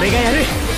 俺がやる。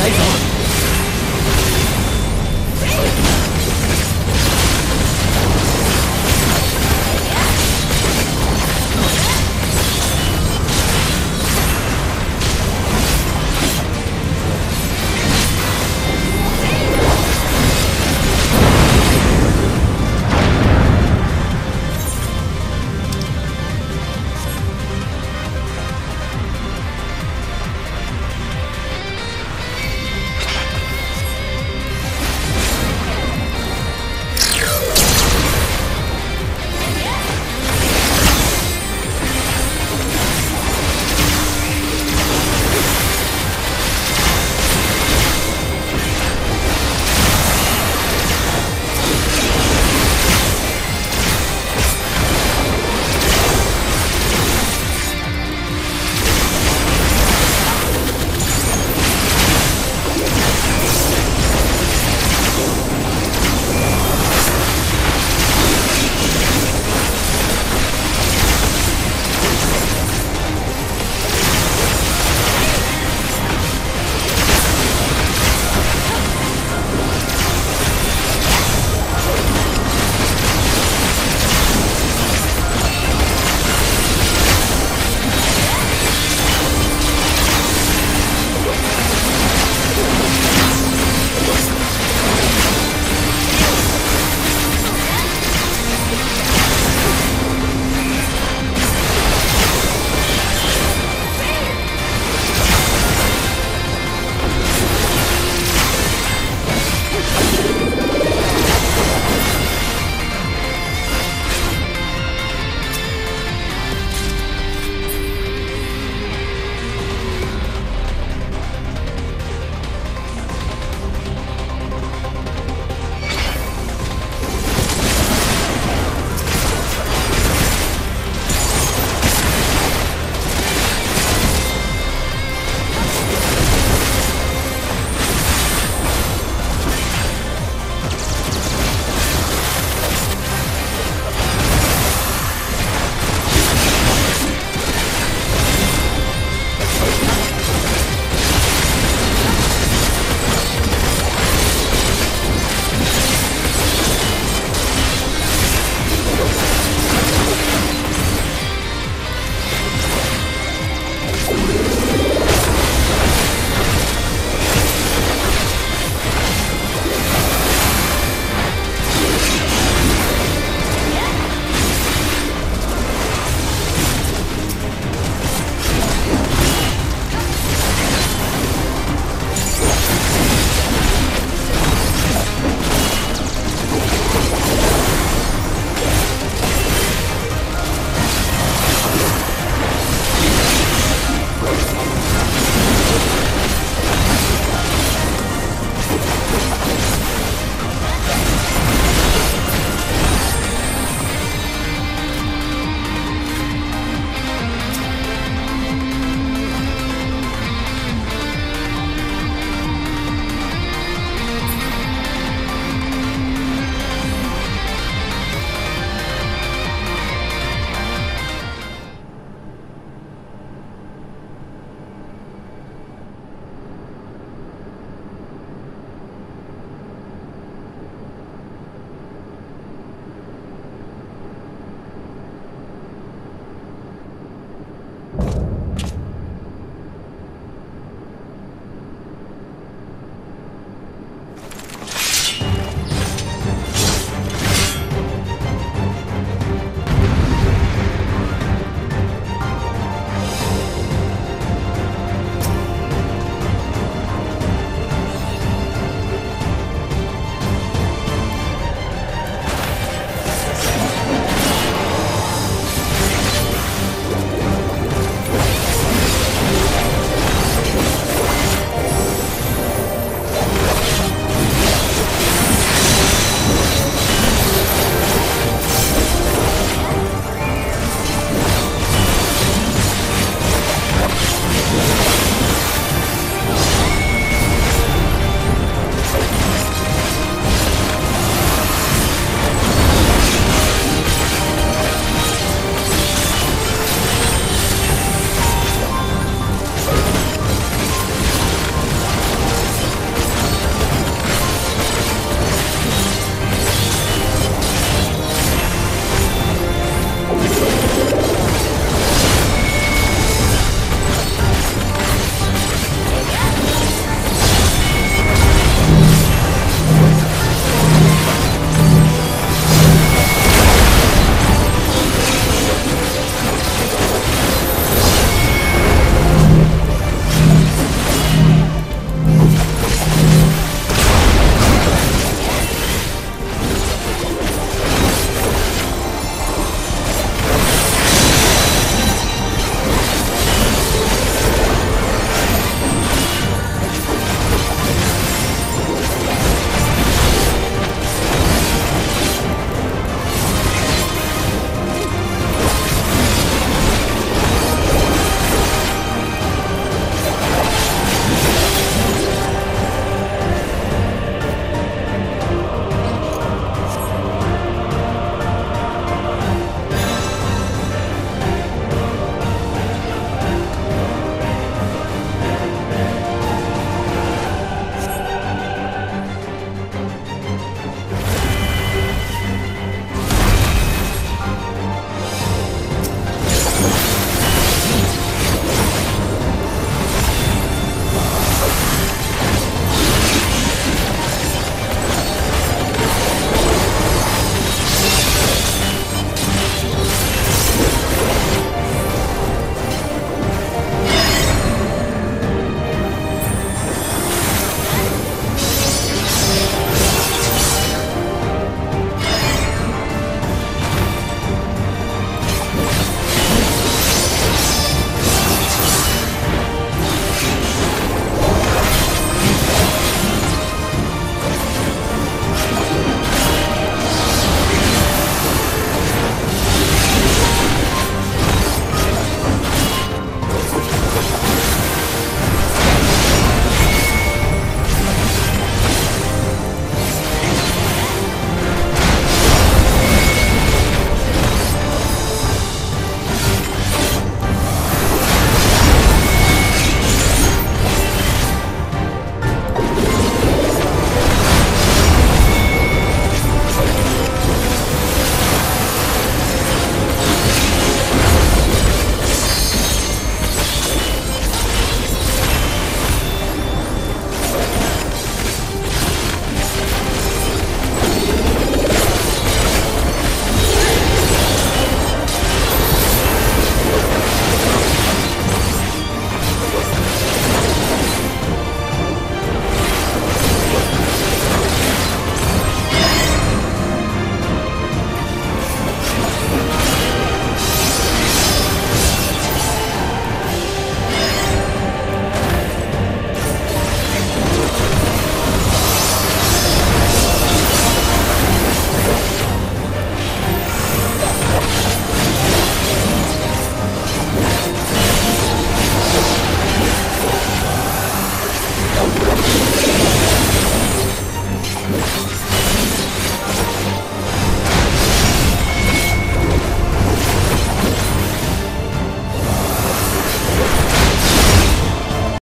ないぞ